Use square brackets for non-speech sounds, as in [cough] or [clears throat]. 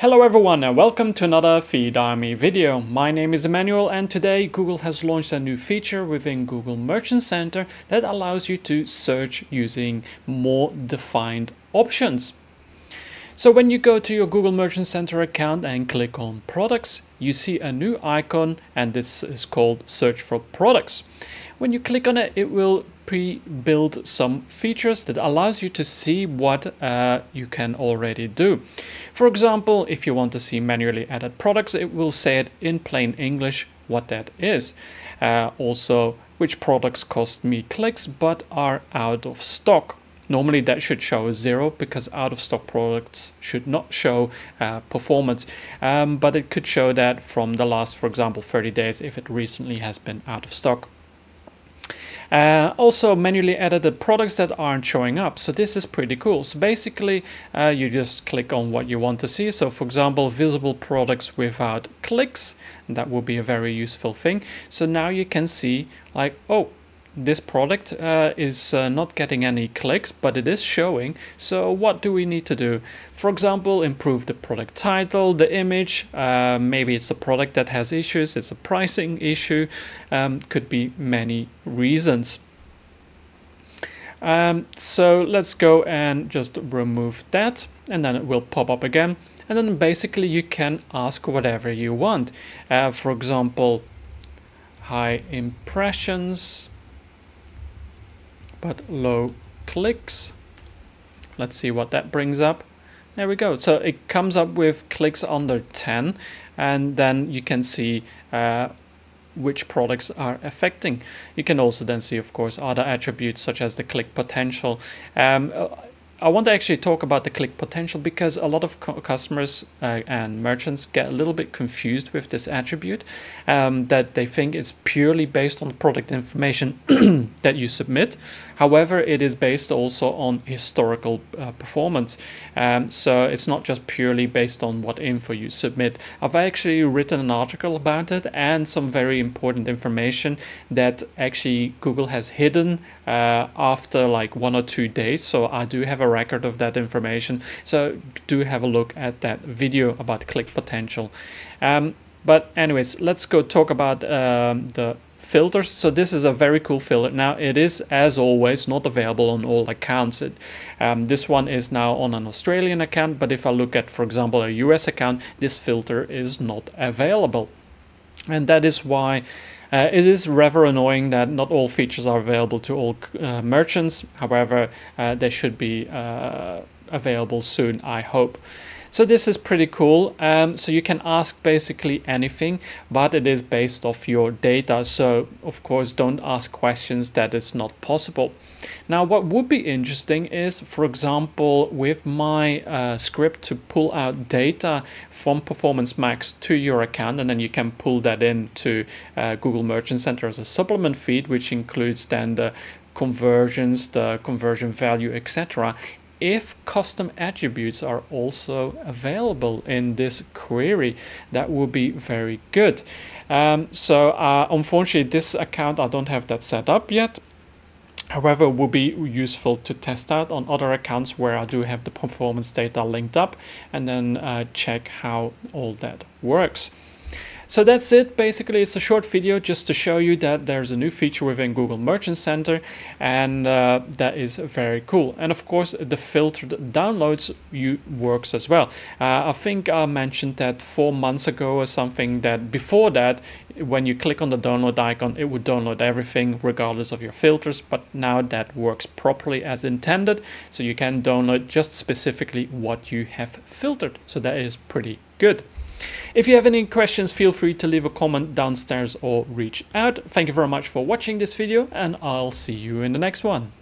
Hello everyone and welcome to another FeedArmy video. My name is Emmanuel and today Google has launched a new feature within Google Merchant Center that allows you to search using more defined options. So when you go to your Google Merchant Center account and click on products, you see a new icon and this is called search for products. When you click on it, it will pre-build some features that allows you to see what uh, you can already do. For example, if you want to see manually added products, it will say it in plain English what that is. Uh, also, which products cost me clicks but are out of stock. Normally that should show a zero because out of stock products should not show uh, performance, um, but it could show that from the last, for example, 30 days if it recently has been out of stock. Uh, also manually edited products that aren't showing up. So this is pretty cool. So basically uh, you just click on what you want to see. So for example, visible products without clicks, that will be a very useful thing. So now you can see like, oh, this product uh, is uh, not getting any clicks, but it is showing. So what do we need to do? For example, improve the product title, the image. Uh, maybe it's a product that has issues. It's a pricing issue. Um, could be many reasons. Um, so let's go and just remove that and then it will pop up again. And then basically you can ask whatever you want. Uh, for example, high impressions but low clicks. Let's see what that brings up. There we go. So it comes up with clicks under 10 and then you can see uh, which products are affecting. You can also then see, of course, other attributes such as the click potential. Um, I want to actually talk about the click potential because a lot of customers uh, and merchants get a little bit confused with this attribute um, that they think it's purely based on the product information [clears throat] that you submit. However, it is based also on historical uh, performance. Um, so it's not just purely based on what info you submit. I've actually written an article about it and some very important information that actually Google has hidden uh, after like one or two days. So I do have a record of that information. So do have a look at that video about click potential. Um, but anyways, let's go talk about um, the filters. So this is a very cool filter. Now it is, as always, not available on all accounts. It, um, this one is now on an Australian account, but if I look at, for example, a US account, this filter is not available. And that is why uh, it is rather annoying that not all features are available to all uh, merchants. However, uh, they should be uh, available soon, I hope. So this is pretty cool. Um, so you can ask basically anything, but it is based off your data. So of course, don't ask questions that is not possible. Now, what would be interesting is, for example, with my uh, script to pull out data from Performance Max to your account, and then you can pull that into uh, Google Merchant Center as a supplement feed, which includes then the conversions, the conversion value, etc if custom attributes are also available in this query that would be very good um, so uh, unfortunately this account I don't have that set up yet However, it would be useful to test out on other accounts where I do have the performance data linked up and then uh, check how all that works. So that's it. Basically, it's a short video just to show you that there's a new feature within Google Merchant Center and uh, that is very cool. And of course, the filtered downloads you works as well. Uh, I think I mentioned that four months ago or something that before that, when you click on the download icon, it would download everything regardless of your filters. But now that works properly as intended. So you can download just specifically what you have filtered. So that is pretty good. If you have any questions, feel free to leave a comment downstairs or reach out. Thank you very much for watching this video and I'll see you in the next one.